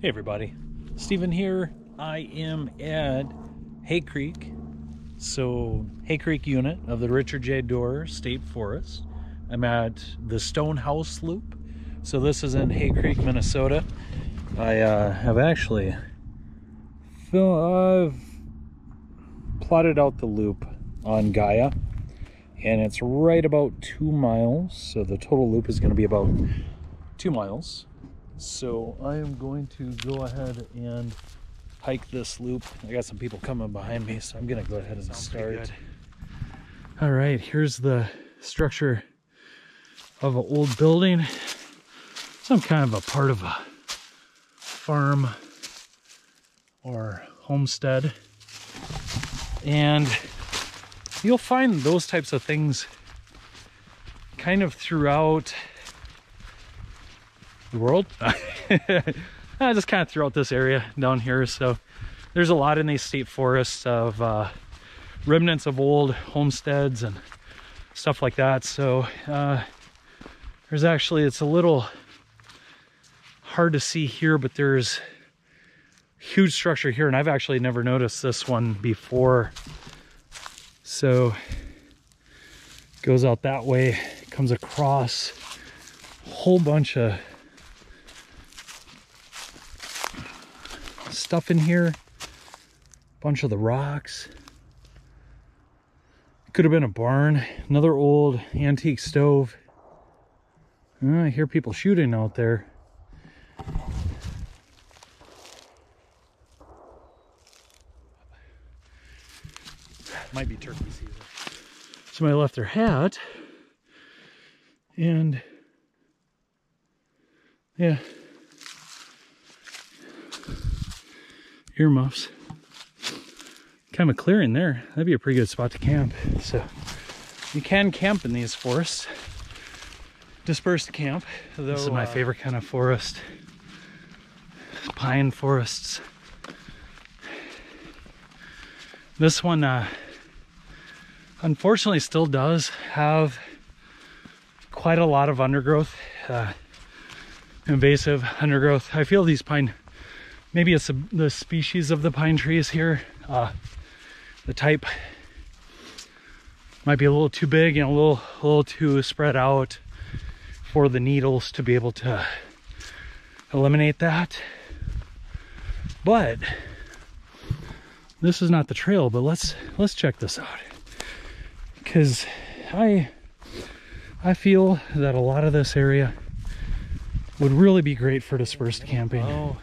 Hey everybody, Stephen here. I am at Hay Creek, so Hay Creek unit of the Richard J. Dorer State Forest. I'm at the Stone House Loop. So this is in Hay Creek, Minnesota. I uh, have actually I've plotted out the loop on Gaia and it's right about two miles. So the total loop is going to be about two miles. So I am going to go ahead and hike this loop. I got some people coming behind me, so I'm gonna go ahead and start. All right, here's the structure of an old building. Some kind of a part of a farm or homestead. And you'll find those types of things kind of throughout the world. I just kind of throughout this area down here. So there's a lot in these state forests of uh, remnants of old homesteads and stuff like that. So uh, there's actually, it's a little hard to see here, but there's huge structure here. And I've actually never noticed this one before. So goes out that way, comes across a whole bunch of stuff in here. Bunch of the rocks. Could have been a barn. Another old antique stove. Oh, I hear people shooting out there. Might be turkey season. Somebody left their hat. And yeah, earmuffs. Kind of a clearing there. That'd be a pretty good spot to camp. So you can camp in these forests. Dispersed camp. Though, this is my uh, favorite kind of forest. Pine forests. This one, uh, unfortunately, still does have quite a lot of undergrowth, uh, invasive undergrowth. I feel these pine maybe it's a, the species of the pine trees here. Uh, the type might be a little too big and a little, a little too spread out for the needles to be able to eliminate that. But this is not the trail, but let's let's check this out. Cause I I feel that a lot of this area would really be great for dispersed camping. Oh.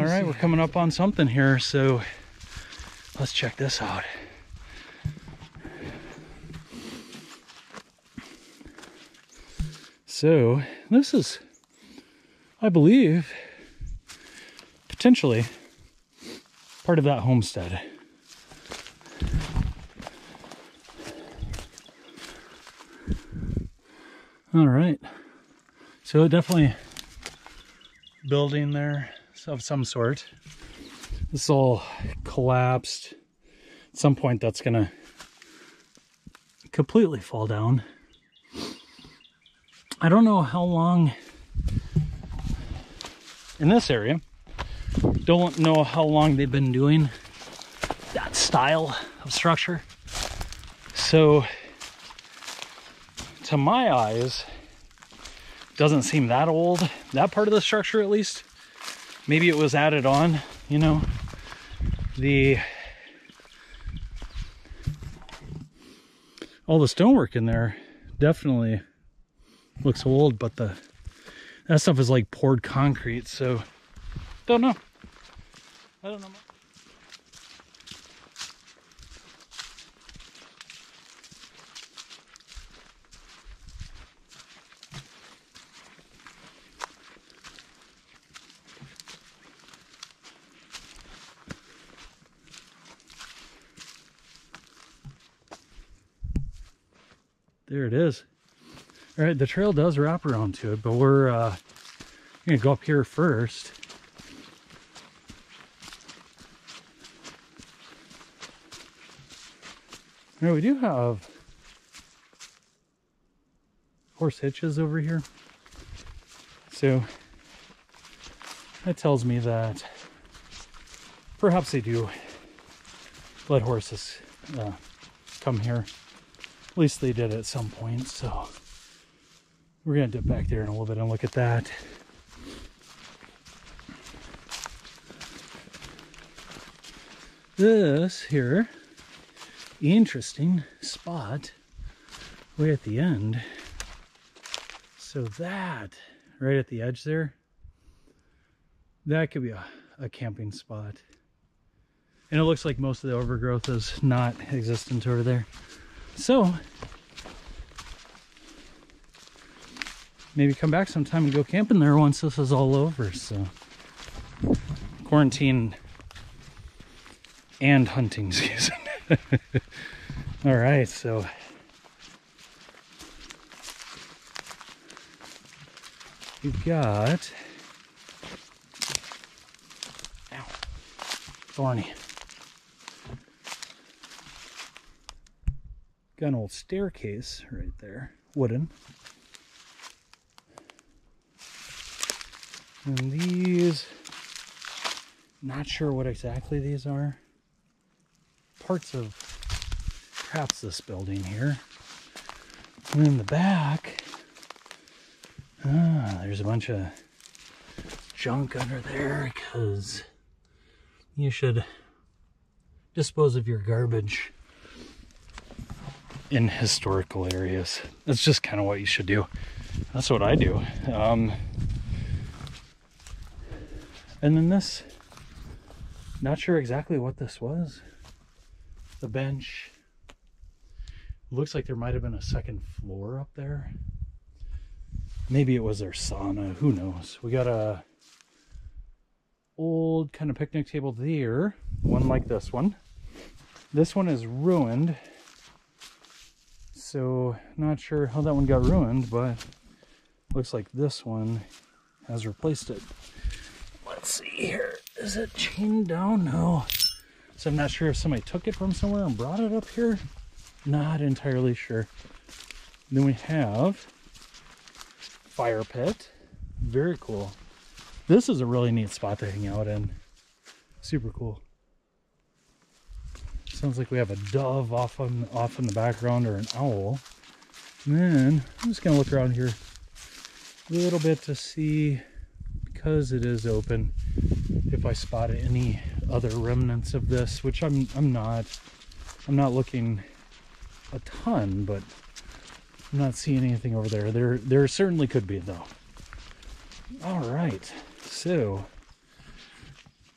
All right, we're coming up on something here, so let's check this out. So this is, I believe, potentially part of that homestead. All right, so definitely building there of some sort. This all collapsed. At some point that's gonna completely fall down. I don't know how long in this area, don't know how long they've been doing that style of structure. So to my eyes, doesn't seem that old. That part of the structure at least maybe it was added on, you know. The all the stonework in there definitely looks old, but the that stuff is like poured concrete, so don't know. I don't know. There it is. All right, the trail does wrap around to it, but we're uh, gonna go up here first. Now we do have horse hitches over here. So that tells me that perhaps they do let horses uh, come here. At least they did at some point, so we're gonna dip back there in a little bit and look at that. This here, interesting spot way at the end. So that, right at the edge there, that could be a, a camping spot. And it looks like most of the overgrowth is not existent over there. So, maybe come back sometime and go camping there once this is all over. So, quarantine and hunting season. all right, so we've got ow, thorny. Got an old staircase right there, wooden. And these, not sure what exactly these are. Parts of perhaps this building here. And in the back, ah, there's a bunch of junk under there because you should dispose of your garbage in historical areas. That's just kind of what you should do. That's what I do. Um, and then this, not sure exactly what this was. The bench. Looks like there might have been a second floor up there. Maybe it was their sauna, who knows. We got a old kind of picnic table there, one like this one. This one is ruined so not sure how that one got ruined, but looks like this one has replaced it. Let's see here. Is it chained down? No. So I'm not sure if somebody took it from somewhere and brought it up here. Not entirely sure. Then we have fire pit. Very cool. This is a really neat spot to hang out in. Super cool. Sounds like we have a dove off on off in the background or an owl. And then I'm just gonna look around here a little bit to see because it is open if I spot any other remnants of this, which I'm I'm not I'm not looking a ton, but I'm not seeing anything over there. There there certainly could be though. All right. So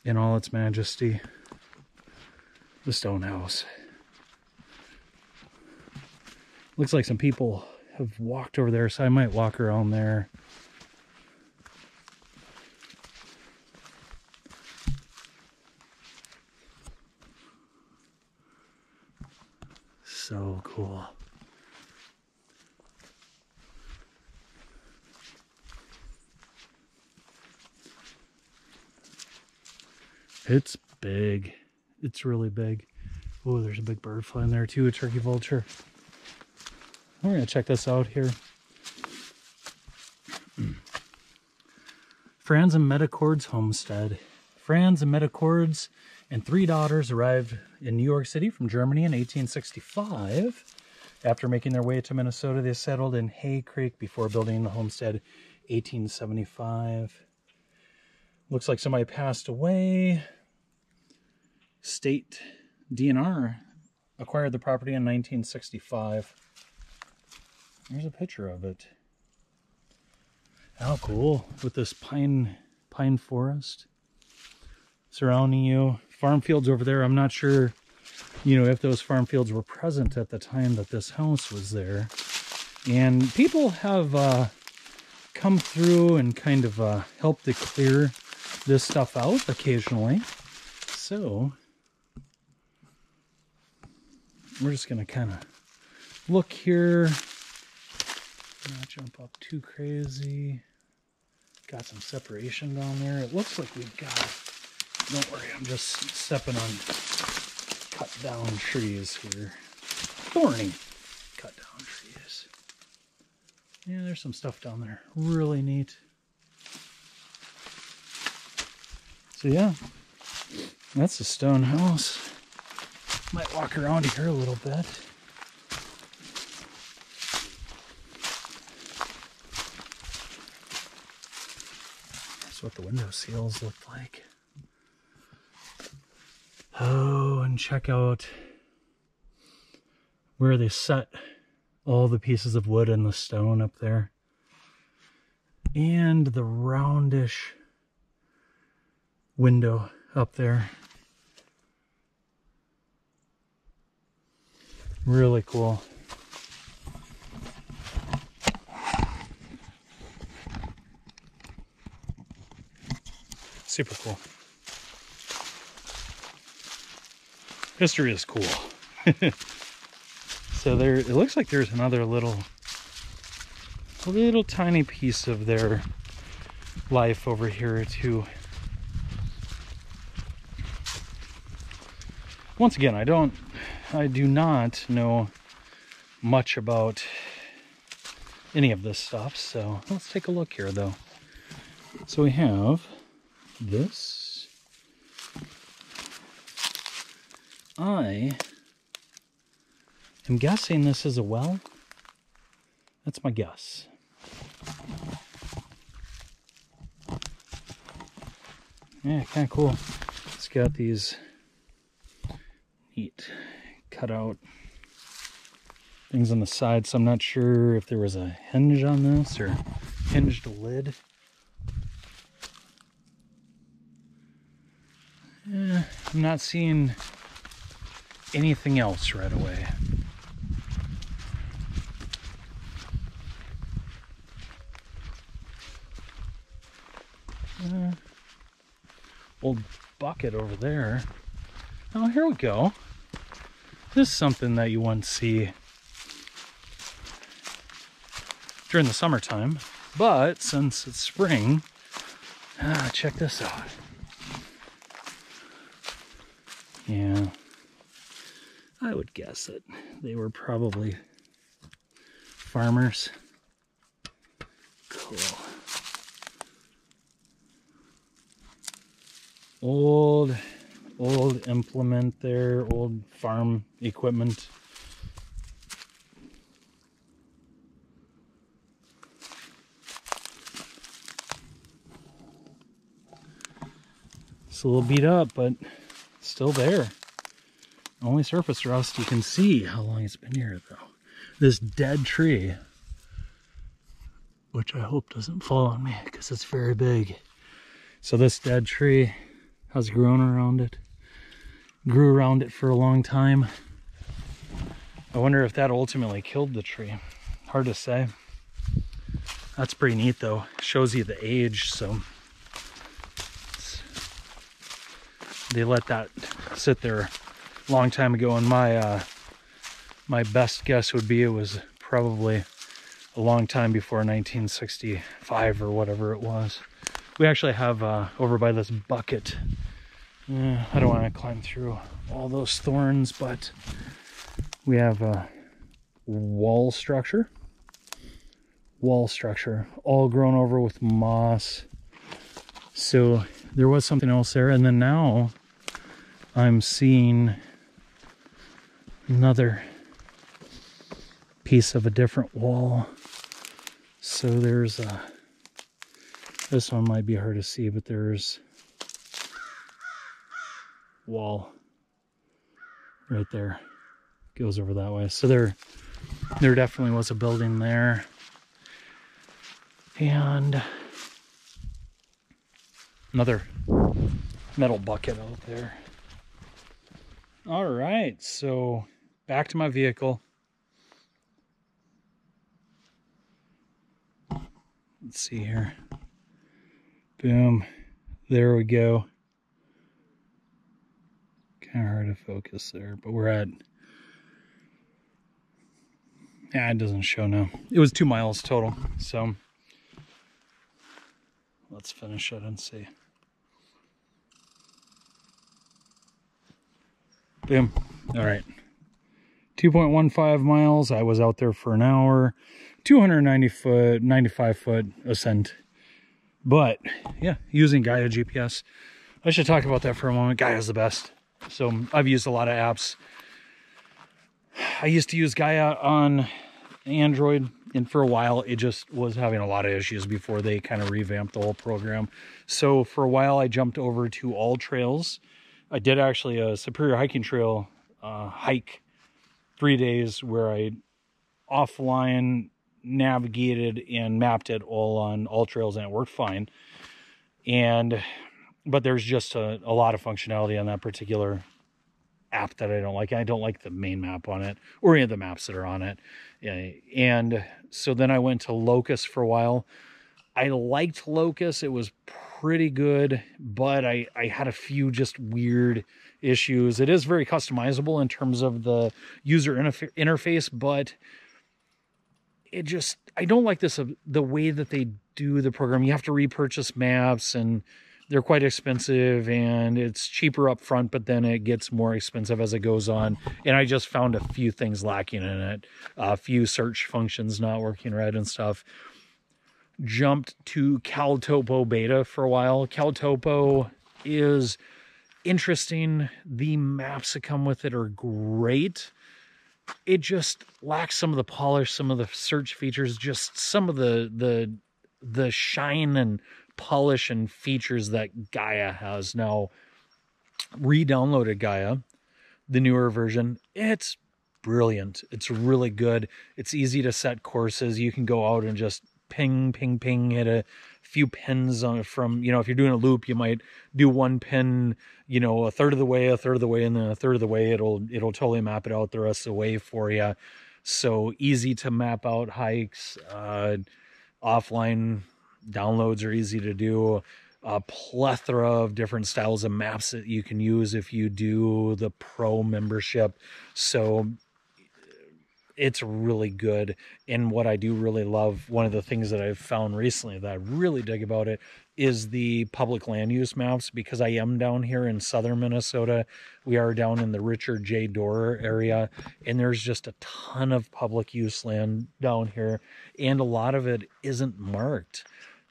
in all its majesty, the stone house. Looks like some people have walked over there, so I might walk around there. So cool. It's big. It's really big. Oh, there's a big bird flying there too, a turkey vulture. We're gonna check this out here. Franz and Metacords homestead. Franz and Metacords and three daughters arrived in New York City from Germany in 1865. After making their way to Minnesota, they settled in Hay Creek before building the homestead 1875. Looks like somebody passed away state DNR acquired the property in 1965. There's a picture of it. How cool with this pine pine forest surrounding you. Farm fields over there. I'm not sure, you know, if those farm fields were present at the time that this house was there. And people have uh, come through and kind of uh, helped to clear this stuff out occasionally. So we're just gonna kind of look here. Not jump up too crazy. Got some separation down there. It looks like we've got don't worry i'm just stepping on cut down trees here. Thorny. Cut down trees. Yeah there's some stuff down there. Really neat. So yeah, that's the stone house. Might walk around here a little bit. That's what the window seals look like. Oh, and check out where they set all the pieces of wood and the stone up there. And the roundish window up there. Really cool. Super cool. History is cool. so there, it looks like there's another little, little tiny piece of their life over here too. Once again, I don't, I do not know much about any of this stuff. So let's take a look here though. So we have this I am guessing this is a well. That's my guess. Yeah, kind of cool. It's got these neat cut out things on the side, so I'm not sure if there was a hinge on this or hinged lid. Yeah, I'm not seeing anything else right away. Uh, old bucket over there. Oh, here we go. This is something that you wouldn't see during the summertime, but since it's spring, ah, check this out. Yeah. I would guess that they were probably farmers. Cool. Old, old implement there, old farm equipment. It's a little beat up, but still there. Only surface rust you can see how long it's been here though. This dead tree, which I hope doesn't fall on me because it's very big. So this dead tree has grown around it. Grew around it for a long time. I wonder if that ultimately killed the tree. Hard to say. That's pretty neat though. Shows you the age, so they let that sit there a long time ago and my uh, my best guess would be it was probably a long time before 1965 or whatever it was. We actually have uh, over by this bucket. Uh, I don't want to climb through all those thorns, but we have a wall structure. Wall structure, all grown over with moss. So there was something else there, and then now I'm seeing another piece of a different wall. So there's a, this one might be hard to see, but there's wall right there. Goes over that way. So there, there definitely was a building there. And another metal bucket out there. All right, so back to my vehicle. Let's see here. Boom. There we go. Kind of hard to focus there, but we're at... Yeah, it doesn't show now. It was two miles total, so... Let's finish it and see. Boom. All right. 2.15 miles. I was out there for an hour. 290 foot, 95 foot ascent. But yeah, using Gaia GPS. I should talk about that for a moment. Gaia is the best. So I've used a lot of apps. I used to use Gaia on Android, and for a while it just was having a lot of issues before they kind of revamped the whole program. So for a while I jumped over to AllTrails. I did actually a Superior Hiking Trail uh, hike three days where I offline navigated and mapped it all on AllTrails, and it worked fine. And but there's just a, a lot of functionality on that particular app that I don't like. I don't like the main map on it or any of the maps that are on it. And so then I went to Locus for a while. I liked Locus. It was pretty good, but I, I had a few just weird issues. It is very customizable in terms of the user interface, but it just, I don't like this, uh, the way that they do the program. You have to repurchase maps and they're quite expensive and it's cheaper up front, but then it gets more expensive as it goes on. And I just found a few things lacking in it, a few search functions not working right and stuff. Jumped to CalTopo beta for a while. CalTopo is interesting. The maps that come with it are great. It just lacks some of the polish, some of the search features, just some of the the the shine and polish and features that Gaia has. Now, re-downloaded Gaia, the newer version. It's brilliant. It's really good. It's easy to set courses. You can go out and just ping, ping, ping, hit a few pins on from, you know, if you're doing a loop, you might do one pin, you know, a third of the way, a third of the way, and then a third of the way. It'll it'll totally map it out the rest of the way for you. So easy to map out hikes, uh, offline downloads are easy to do. A plethora of different styles of maps that you can use if you do the pro membership. So it's really good. And what I do really love, one of the things that I've found recently that I really dig about it is the public land use maps because I am down here in southern Minnesota. We are down in the Richard J. Dorer area, and there's just a ton of public use land down here, and a lot of it isn't marked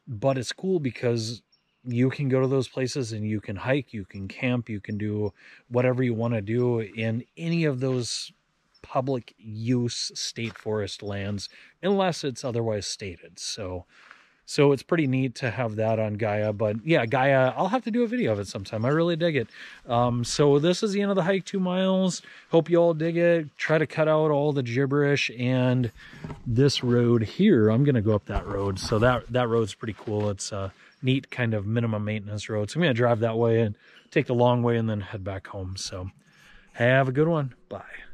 but it's cool because you can go to those places and you can hike, you can camp, you can do whatever you want to do in any of those public use state forest lands unless it's otherwise stated. So so it's pretty neat to have that on Gaia. But yeah, Gaia, I'll have to do a video of it sometime. I really dig it. Um, so this is the end of the hike, two miles. Hope you all dig it. Try to cut out all the gibberish. And this road here, I'm going to go up that road. So that, that road's pretty cool. It's a neat kind of minimum maintenance road. So I'm going to drive that way and take the long way and then head back home. So have a good one. Bye.